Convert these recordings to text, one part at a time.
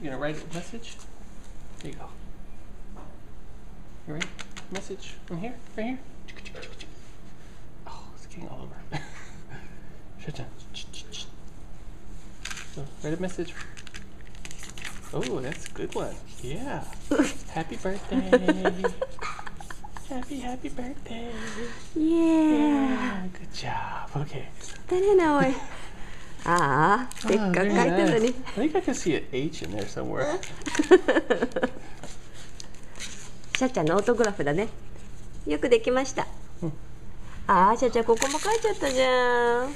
You gonna write a message. There you go. You ready? Message from here, right here. Oh, it's getting all over. Shut down. So, write a message. Oh, that's a good one. Yeah. happy birthday. happy, happy birthday. Yeah. yeah. Good job. Okay. Then you know it. ああせっかく書い Oh, nice. に。I think I can see an H in there somewhere. シャちゃんのオートグラフだね。よくできました。うんああシャちゃんここも書いちゃったじゃん。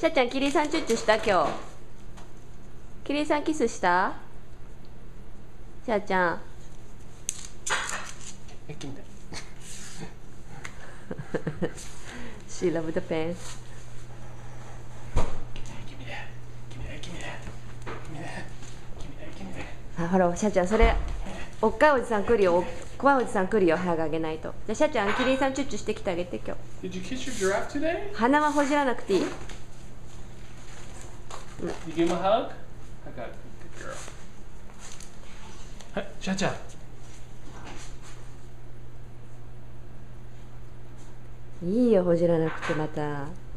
シャちゃんキリンさんチュッチュした今日。キリンさんキスした？シャちゃん she loved the、シャちゃん、それ、おっかいおじさん来るよ、おっかいおじさん来るよ、はくあげないと。じゃあ、シャちゃん、キリンさん、チュッチュしてきてあげて、今日。Did you kiss your giraffe today? 鼻はほじらなくていい。You give ?Ha hug? I got a シャちゃん。いいよほじらなくてまた。